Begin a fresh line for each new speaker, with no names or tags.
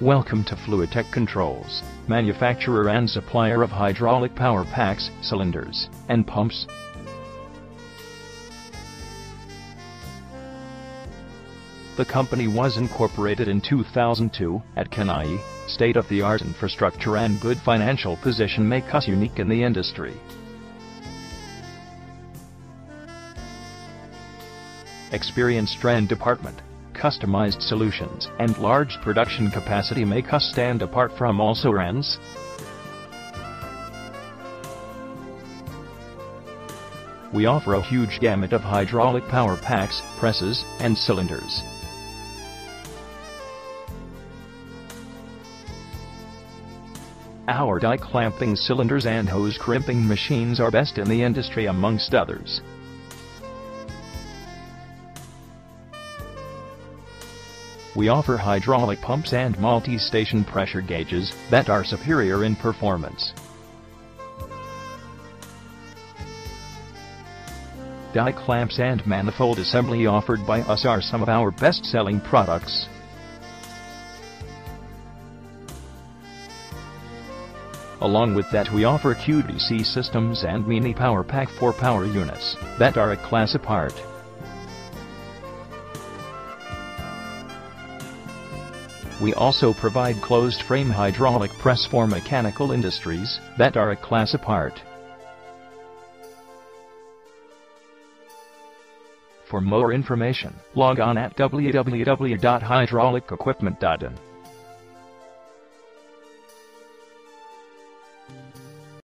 Welcome to Fluidtec Controls, manufacturer and supplier of hydraulic power packs, cylinders, and pumps. The company was incorporated in 2002 at Chennai. State-of-the-art infrastructure and good financial position make us unique in the industry. Experienced R&D department, customized solutions, and large production capacity make us stand apart from also brands. We offer a huge gamut of hydraulic power packs, presses, and cylinders. Our die clamping cylinders and hose crimping machines are best in the industry amongst others. We offer hydraulic pumps and multi-station pressure gauges that are superior in performance. Die clamps and manifold assembly offered by us are some of our best-selling products. Along with that we offer QDC systems and mini power pack for power units that are a class apart. We also provide closed frame hydraulic press for mechanical industries that are a class apart. For more information, log on at www.hydraulicequipment.in.